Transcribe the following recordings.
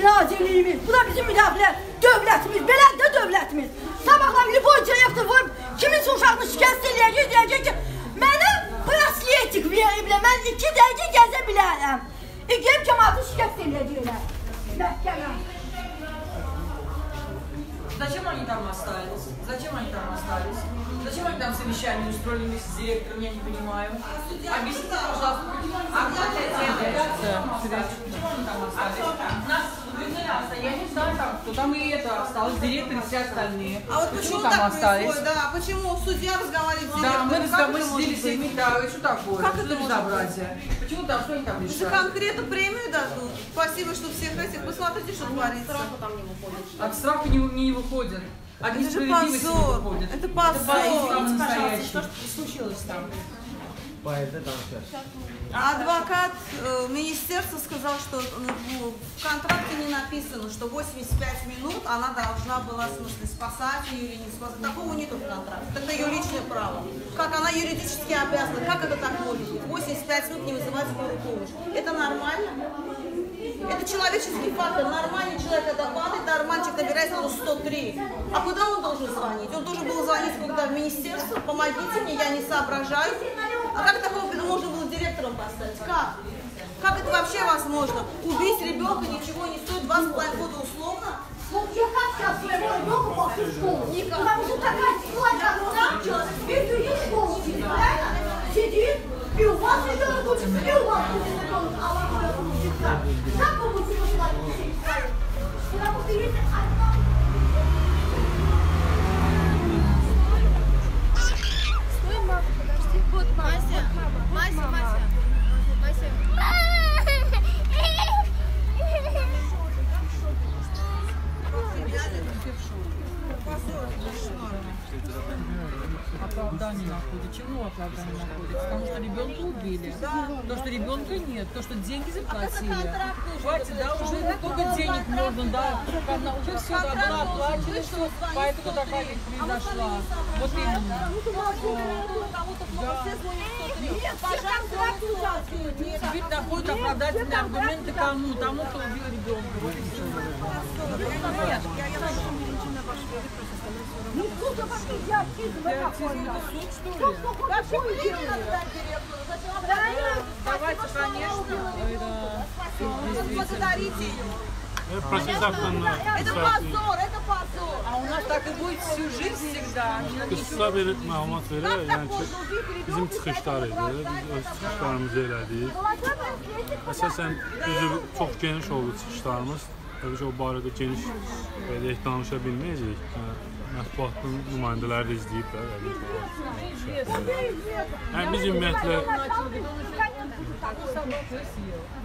da bizim nazirliyimiz, bu da bizim müdafiə dövlətimiz, belədir də dövlətimiz. Sabahlar Liboy direktor vurub kiminsə uşağını şikəst eləyəcək, deyəcək ki, mənə brasletik veriblər, mən iki dəqiqə gəzə bilərəm. E, gəlib cəmatı şikəst eləyəcəklər. Məhkəmə. Зачем они там остались? Зачем они там остались? Зачем они там совещание устроили вместе с директором, я не понимаю. Объясните, пожалуйста, а кто это Почему они там остались? Нас я не знаю там, кто там и это осталось, директор и все остальные. А вот почему, так происходит? Да, почему судья разговаривает с Да, мы, это мы сидели все вместе, да, и что такое? Как это может безобразие? Почему там, что они там решают? конкретно премию дадут? Спасибо, что всех этих. Посмотрите, что творится. От страха не, не выходят. От Это же несправедливости не позор. Выходят. Это позор. самый настоящий. случилось там? Адвокат э, министерства сказал, что ну, в контракте не написано, что 85 минут она должна была, в смысле, спасать ее или не спасать. Такого нету в контракте. Это ее личное право. Как она юридически обязана, как это так может быть? 85 минут не вызывать скорую помощь. Это нормально? Это человеческий фактор. Нормальный человек, когда падает, нормальный человек набирает на 103. А куда он должен звонить? Он должен был звонить куда? В министерство? Помогите мне, я не соображаю. А как такого можно было директором поставить? Как? Как это вообще возможно? Убить ребенка ничего не стоит, два с половиной года условно? Вот я как сейчас своему ребенку пошли в школу? Потому что такая ситуация, это и школу сидит, правильно? Сидит, и у вас ребенок учится, и у вас будет ребенок, а будете さ、韓国もちろん。Деньги заплатили. Хватит, да, уже сколько денег можно, да. Она уже все, да, была оплачена, все. Поэтому такая ведь произошла. Вот именно. Теперь находят оправдательные аргументы кому? Тому, кто убил ребенка. Вот и все. Ну, сколько вас идиотизм какой-то? Это суд, что ли? Какой делали? Давайте, Это Благодарите ее. Proses haqqında Это позор, это позор. А у нас так и будет всю жизнь всегда. qısa bir məlumat verək. Yəni ki, bizim çıxışlar idi. Biz öz çıxışlarımızı elədik. Əsasən özü çox geniş oldu çıxışlarımız. Təbii ki, o barədə geniş belə danışa bilməyəcəyik. Yəni, Mətbuatın nümayəndələri də izləyiblər. Yəni biz ümumiyyətlə e, həm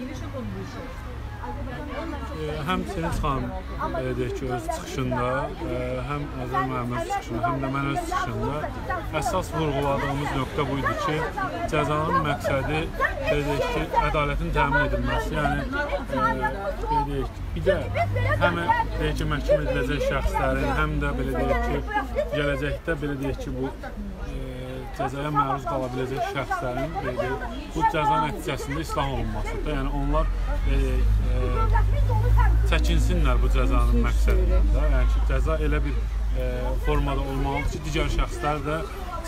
Sevinç Xanım belə deyək ki, öz çıxışında, e, həm Azər öz çıxışında, həm də mən öz çıxışında əsas vurğuladığımız nöqtə bu idi ki, cəzanın məqsədi belə deyək ki, ədalətin təmin edilməsi, yəni e, deyək ki, bir də həm deyək ki, məhkum ediləcək şəxslərin, həm də belə deyək ki, gələcəkdə belə deyək ki, bu e, cəzaya məruz qala biləcək şəxslərin deyək, bu cəza nəticəsində islah olunmasıdır. Yəni onlar deyək, e, çəkinsinlər bu cəzanın məqsədindən də. Yəni ki, cəza elə bir e, formada olmalıdır ki, digər şəxslər də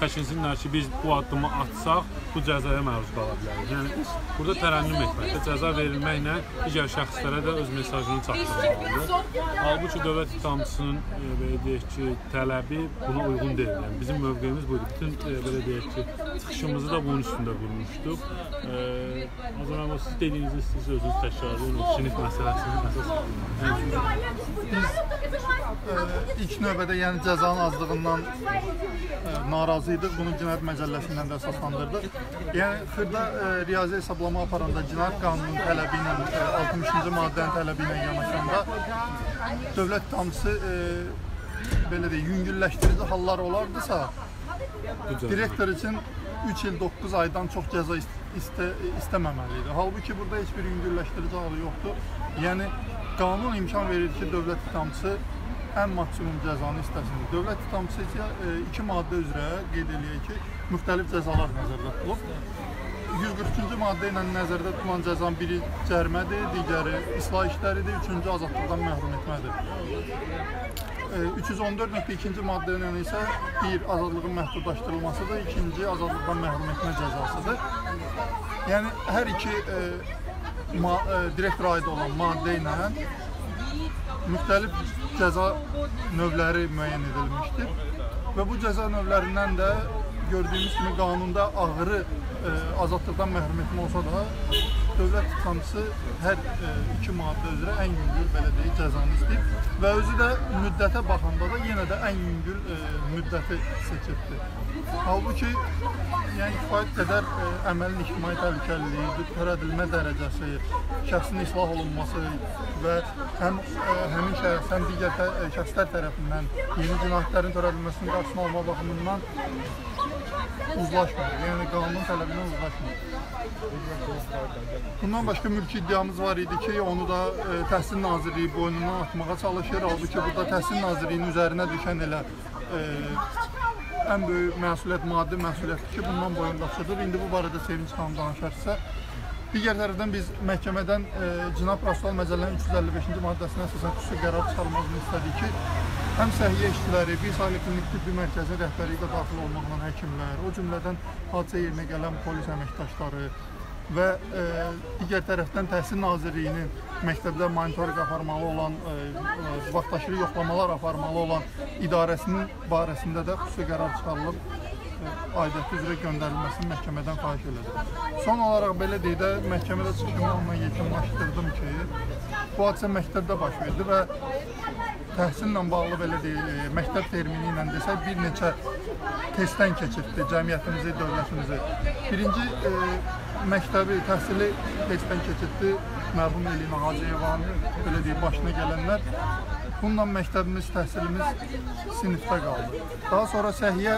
çəkinsinlər ki, biz bu addımı atsaq, bu cəzaya məruz qala bilərik. Yəni burada tərənnüm etməkdə cəza verilməklə digər şəxslərə də öz mesajını çatdırmalıdır. Halbuki dövlət ittihamçısının e, belə deyək ki, tələbi buna uyğun deyil. Yəni bizim mövqeyimiz buydu. Bütün e, belə deyək ki, çıxışımızı da bunun üstündə qurmuşduq. E, Azərbaycan siz dediyinizi siz özünüz təkrarlayın o sinif məsələsini əsas. ilk növbədə yəni cəzanın azlığından ə, narazı idik. Bunu cinayət məcəlləsindən də əsaslandırdıq. Yəni xırda ə, riyazi hesablama aparanda cinayət qanununun tələbi ilə ə, 60-cı maddənin tələbi ilə yanaşanda dövlət ittihamçısı ə, belə deyək, yüngülləşdirici hallar olardısa, direktor üçün 3 il 9 aydan çox cəza ist istə istəməməli idi. Halbuki burada heç bir yüngülləşdirici halı yoxdur. Yəni qanun imkan verir ki, dövlət ittihamçısı ən maksimum cəzanı istəsin. Dövlət ittihamçısı e, iki maddə üzrə qeyd eləyək ki, müxtəlif cəzalar nəzərdə tutulub. 143-cü maddə ilə nəzərdə tutulan cəzanın biri cərimədir, digəri islah işləridir, üçüncü azadlıqdan məhrum etmədir. E, 314.2-ci maddə ilə isə bir azadlığın məhdudlaşdırılmasıdır, ikinci azadlıqdan məhrum etmə cəzasıdır. Yəni hər iki e, ma e, direktora aid olan maddə ilə müxtəlif cəza növləri müəyyən edilmişdir və bu cəza növlərindən də gördüyümüz kimi qanunda ağırı e, azadlıqdan məhrum etmə olsa da dövlət ittihamçısı hər e, iki maddə üzrə ən yüngül belə deyək cəzanı istəyib və özü də müddətə baxanda da yenə də ən yüngül e, müddəti seçibdir. Halbuki yəni kifayət qədər e, əməlin ictimai təhlükəliliyi, törədilmə dərəcəsi, şəxsin islah olunması və həm e, həmin şəxs, həm digər e, şəxslər tərəfindən yeni cinayətlərin törədilməsinin qarşısını alma baxımından uzlaşmır. Yəni qanun tələbinə uzlaşmır. Bundan başqa mülki iddiamız var idi ki, onu da e, Təhsil Nazirliyi boynundan atmağa çalışır. Halbuki burada Təhsil Nazirliyinin üzərinə düşən elə e, ən böyük məsuliyyət maddi məsuliyyətdir ki, bundan boyun qaçırdır. İndi bu barədə Sevinç xanım danışarsa, Digər tərəfdən biz məhkəmədən e, Cinayət Prosessual Məcəllənin 355-ci maddəsinə əsasən xüsusi qərar çıxarmağını istədik ki, həm səhiyyə işçiləri, bir saylı klinik tibbi mərkəzin rəhbəri ilə daxil olmaqla həkimlər, o cümlədən hadisə yerinə gələn polis əməkdaşları və e, digər tərəfdən Təhsil Nazirliyinin məktəbdə monitorinq aparmalı olan, e, e, vaxtaşırı yoxlamalar aparmalı olan idarəsinin barəsində də xüsusi qərar çıxarılıb aidiyyəti üzrə göndərilməsini məhkəmədən xahiş elədim. Son olaraq belə deyək də məhkəmədə çıxışımı onunla yekunlaşdırdım ki, bu hadisə məktəbdə baş verdi və təhsillə bağlı belə deyək, məktəb termini ilə desək bir neçə testdən keçirdi cəmiyyətimizi, dövlətimizi. Birinci e, məktəbi, təhsili testdən keçirdi mərhum Elina Hacıyevanın belə deyək başına gələnlər. Bununla məktəbimiz, təhsilimiz sinifdə qaldı. Daha sonra səhiyyə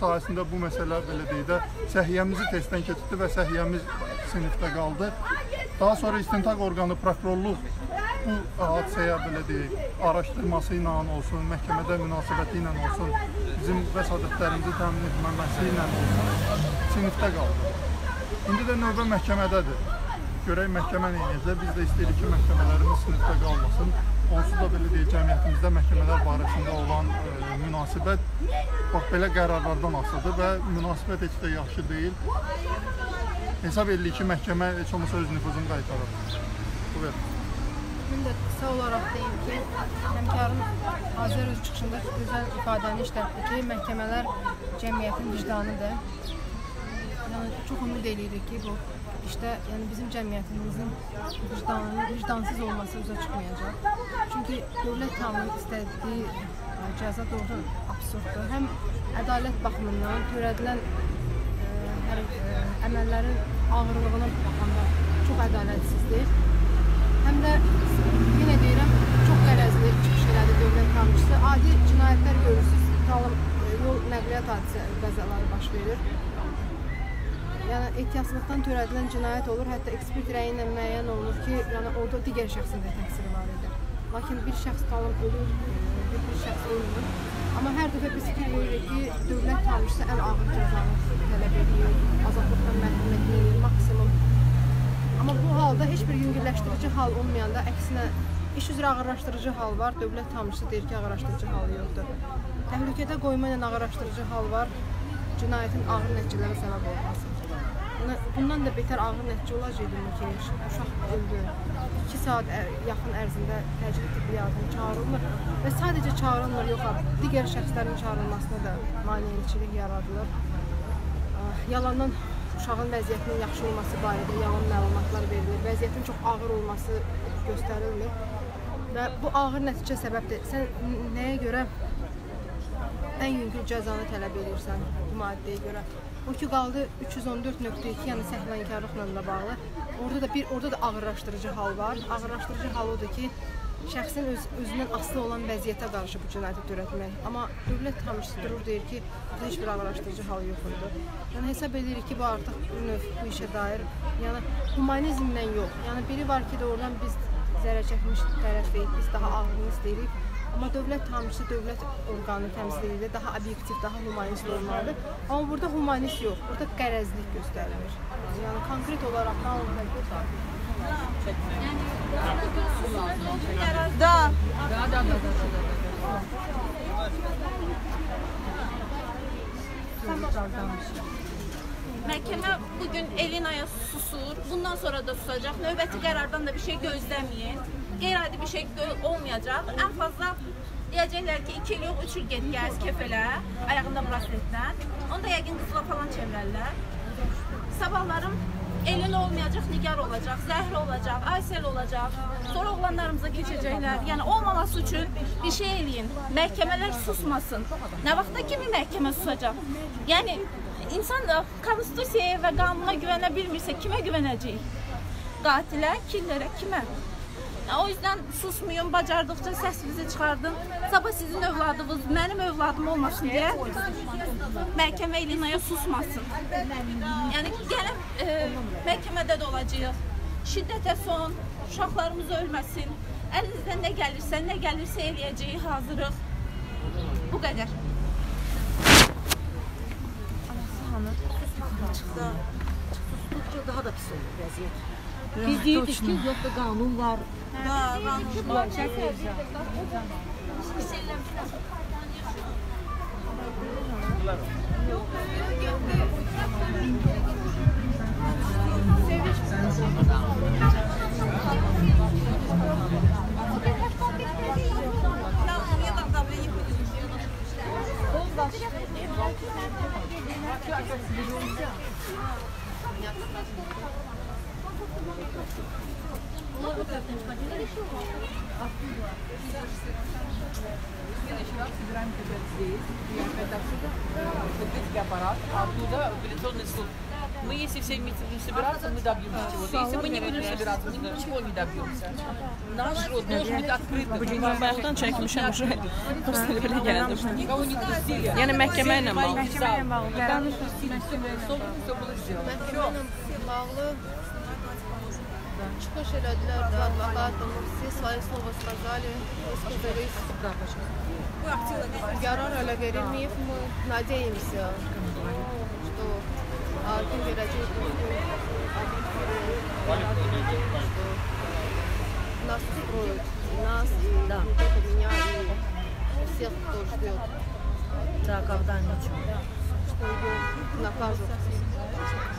sahəsində bu məsələ belə deyək də səhiyyəmizi testdən keçirdi və səhiyyəmiz sinifdə qaldı. Daha sonra istintaq orqanı prokurorluq bu hadisəyə belə deyək araşdırması ilə olsun, məhkəmədə münasibəti ilə olsun, bizim vəsadətlərimizi təmin etməməsi ilə olsun, sinifdə qaldı. İndi də növbə məhkəmədədir. Görək məhkəmə nə edəcək. Biz də istəyirik ki, məhkəmələrimiz sinifdə qalmasın. Onsuz da belə deyək, cəmiyyətimizdə məhkəmələr barəsində olan e, münasibət bax belə qərarlardan asılıdır və münasibət heç də yaxşı deyil. Hesab edilir ki, məhkəmə heç olmasa öz nüfuzunu qaytarır. Bu qədər. Mən də qısa olaraq deyim ki, həmkarım Azər öz çıxışında gözəl ifadəni işlətdi ki, məhkəmələr cəmiyyətin vicdanıdır. Yəni çox ümid edirik ki, bu işdə yəni bizim cəmiyyətimizin vicdanının vicdansız olması üzə çıxmayacaq. Çünki dövlət tamamının istədiyi e, cəza doğrudan absurddur. Həm ədalət baxımından törədilən e, ə, e, əməllərin ağırlığına baxanda çox ədalətsizdir. Həm də yenə deyirəm, çox qərəzli çıxış elədi dövlət tamamçısı. Adi cinayətlər görürsüz, talım yol nəqliyyat hadisə qəzaları baş verir yəni ehtiyatsızlıqdan törədilən cinayət olur. Hətta ekspert rəyi ilə müəyyən olunur ki, yəni orada digər şəxsin də təqsiri var idi. Lakin bir şəxs qalıb ölür, bir, bir şəxs ölmür. Amma hər dəfə biz fikir veririk ki, dövlət tanrısı ən ağır cəzanı tələb edir, azadlıqdan məhrum etmir, maksimum. Amma bu halda heç bir yüngülləşdirici hal olmayanda, əksinə iş üzrə ağırlaşdırıcı hal var, dövlət tanrısı deyir ki, ağırlaşdırıcı hal yoxdur. Təhlükədə qoyma ilə ağırlaşdırıcı hal var, cinayətin ağır nəticələrə səbəb olması. Bundan da betər ağır nəticə olacaqdı ki, uşaq öldü. 2 saat yaxın ərzində təcili tibbi yardım çağırılmır və sadəcə çağırılmır, yox, digər şəxslərin çağırılmasına da maneəçilik yaradılır. Yalandan uşağın vəziyyətinin yaxşı olması barədə yalan məlumatlar verilir, vəziyyətin çox ağır olması göstərilmir və bu ağır nəticə səbəbdir. Sən nəyə görə ən yüngül cəzanı tələb edirsən bu maddəyə görə? O ki qaldı 314.2, yəni səhlənkarlıqla da bağlı. Orada da bir orada da ağırlaşdırıcı hal var. Ağırlaşdırıcı hal odur ki, şəxsin öz özündən asılı olan vəziyyətə qarşı bu cinayəti törətmək. Amma dövlət həmişə durur deyir ki, burada heç bir ağırlaşdırıcı hal yox idi. Yəni hesab edirik ki, bu artıq bir növ bu işə dair, yəni humanizmdən yox. Yəni biri var ki, doğrudan biz zərər çəkmiş tərəfəyik, biz daha ağırını istəyirik. Amma dövlət tamamçı dövlət orqanı təmsil edir, daha obyektiv, daha humanist olmalıdır. Amma burada humanist yox, burada qərəzlik göstərilir. Yəni konkret olaraq nə olacaq da? Да. Məhkəmə bu gün Elinaya susur. Bundan sonra da susacaq. Növbəti qərardan da bir şey gözləməyin. Qeyri-adi bir şey olmayacaq. Ən fazla deyəcəklər ki, 2 il yox, 3 il get gəz kefələ, ayağında brasletlə. Onda yəqin qızla falan çevrərlər. Sabahlarım Elin olmayacaq, Nigar olacaq, Zəhra olacaq, Aysel olacaq. Sonra oğlanlarımıza keçəcəklər. Yəni olmaması üçün bir şey eləyin. Məhkəmələr susmasın. Nə vaxta kimi məhkəmə susacaq? Yəni insan da konstitusiyaya və qanuna güvənə bilmirsə kimə güvənəcək? Qatilə, killərə, kimə? O yüzden susmayın, bacardıkça səsinizi çıxardın. Sabah sizin övladınız, mənim övladım olmasın deyə məhkəmə Elinaya susmasın. Yəni gəlib e, məhkəmədə də olacağıq. Şiddətə son, uşaqlarımız ölməsin. Əlinizdən nə gəlirsə, nə gəlirsə eləyəcəyik, hazırıq. Bu qədər. daha da pis olur vəziyyət. Biz deyirdik ki, yox da qanun var. Да, qanun var. Да, мне там давление поднялось. Подписки аппарат, а оттуда апелляционный суд. Мы, если все вместе будем собираться, мы добьемся чего-то. Если мы не будем собираться, мы ничего не добьемся. Наш род должен быть открытым. Bayaqdan çəkmişəm uşaq. Prosta belə gəldi. Никого не пустили. Yəni məhkəmə ilə bağlı. Məhkəmə ilə bağlı. Все Сделано. bağlı çıxış elədilər və advokat все свои слова сказали, высказались. Hələ verilməyib. Мы надеемся, что Алтын verəcək что нас устроит. И нас, и Да. не только меня, и всех, кто ждет, Да, когда Nakazı.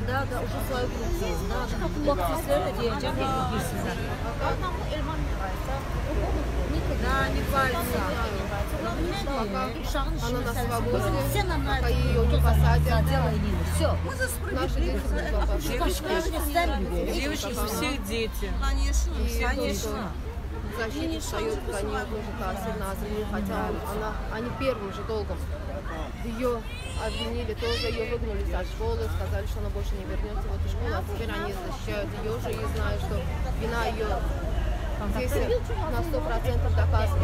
Да, да, уже свою группу. Да, да. Как мог ты сделать, я тебя не люблю сюда. Да, не парится. Она на свободе, пока ее не посадят. Все. Наши дети Девочки, девочки все дети. Конечно. Конечно защиту встает, они тоже та сильно, хотя она, они первым же долгом ее обвинили, тоже ее выгнали со школы, сказали, что она больше не вернется в эту школу, а теперь они защищают ее же и знают, что вина ее здесь на сто процентов доказана.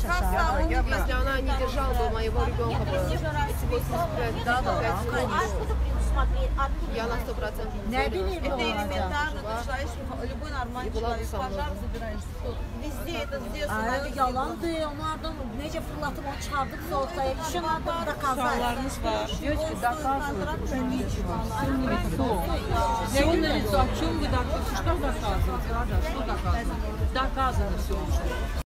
Çaşar. Если она не держала бы моего ребенка бы 85 да, я на сто процентов Nə уверена, bilim Это o olacaq. элементарно, ты человек, любой нормальный была бы человек, со мной. пожар забираешь. Везде это сделано. Ay yalandır. Onlardan necə fırlatıb onu çıxardıqsa ortaya işin adını da kazar. Девочки доказывают уже ничего. Все на лицо. Все на лицо. О чем вы доказываете? Что доказываете? Рада, что доказываете? Доказано все уже.